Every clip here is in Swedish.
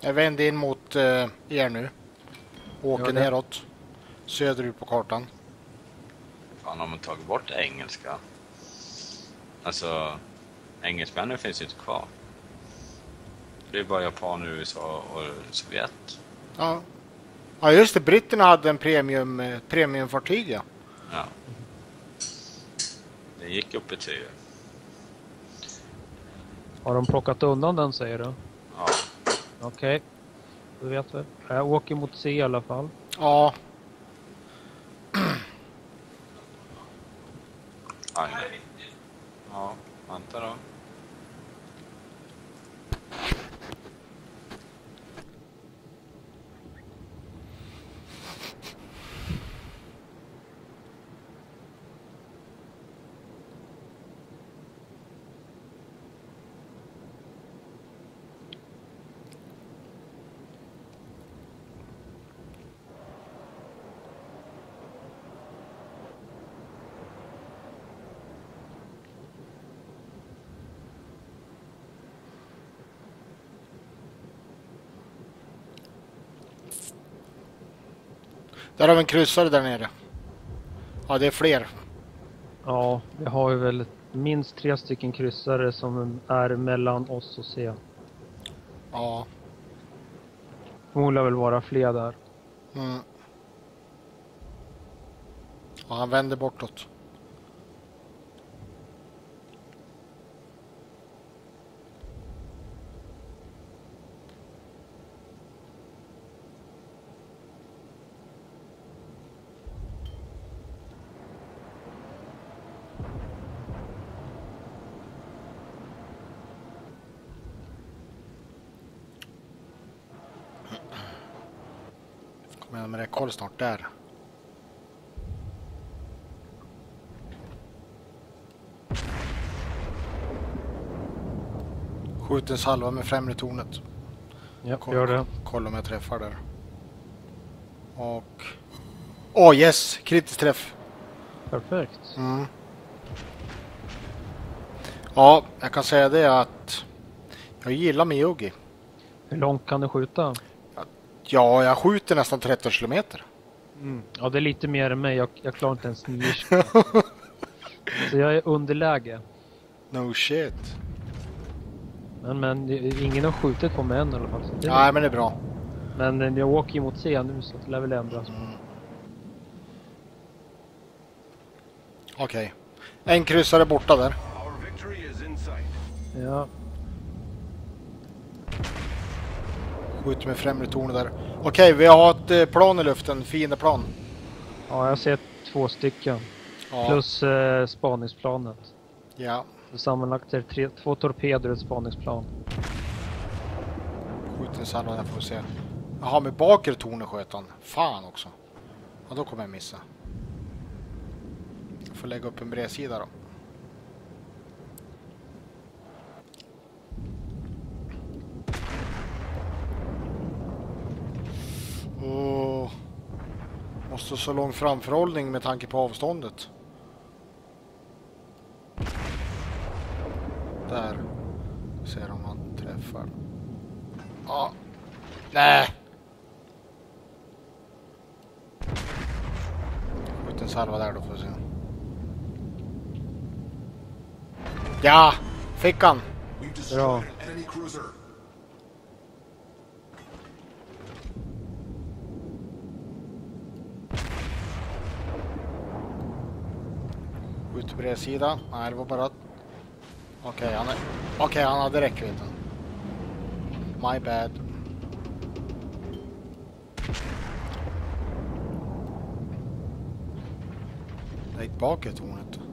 Jag vänder in mot eh, er nu. Åker neråt. Söderut på kartan. Fan, har man tagit bort engelska? Alltså, engelsmännen finns ju inte kvar. Det är bara Japan, USA och Sovjet. Ja. Ja just det, britterna hade en premium, eh, premiumfartyg ja. Ja. Det gick upp i tio. Har de plockat undan den säger du? Okej. Du vet väl. Jag åker mot C i alla fall. Ja, Aj. Ja, vänta då. Där har vi en kryssare där nere. Ja, det är fler. Ja, vi har ju väl minst tre stycken kryssare som är mellan oss och C. Ja. Förmodligen väl vara fler där. Mm. Ja, han vänder bortåt. Kom igen med räckhåll snart. Där. Skjut en salva med främre tornet. Ja, Kolla, gör det. kolla om jag träffar där. Och... Åh yes! Kritisk träff. Perfekt. Mm. Ja, jag kan säga det att jag gillar Miyugi. Hur långt kan du skjuta? Ja, jag skjuter nästan 13 kilometer. Mm. Ja, det är lite mer än mig. Jag, jag klarar inte ens 9 Så jag är underläge. No shit. Men, men ingen har skjutit på mig än i alla fall. Nej, men det är bra. Men eh, jag åker ju mot C nu så det lär väl ändras. Okej. En kryssare borta där. Ja, Skjuter med främre tornet där. Okej, vi har ett eh, plan i luften. Fiendeplan. ja jag ser två stycken. Ja. Plus eh, spaningsplanet. Ja. Så sammanlagt är det tre, två torpeder och ett spaningsplan. Skjut en salva där får vi se. Jaha, med bakre tornet sköt han. Fan också. Ja, då kommer jag missa. Jag får lägga upp en bredsida då. Åh. Måste så lång framförhållning med tanke på avståndet. Där. Ser om han träffar. Ja. Nej. Skjut en salva där då får vi se. Ja! Fick han! Bra. Bredsida. Nej, det var bara... Okej, han, är... Okej, han hade räckvidden. My bad. Jag gick bak i tornet.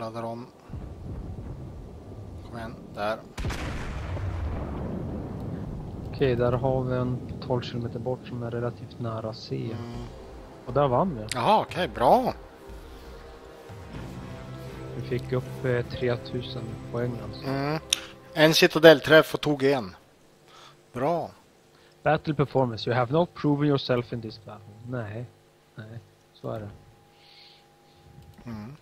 Laddar om. Kom igen, där. Okej, där har vi en 12 kilometer bort som är relativt nära C. Mm. Och där vann vi. Jaha, okej, bra. Vi fick upp eh, 3000 poäng alltså. Mm. En citadellträff och tog en. Bra. Battle performance. You have not proven yourself in this battle. Nej. Nej. Så är det. Mm.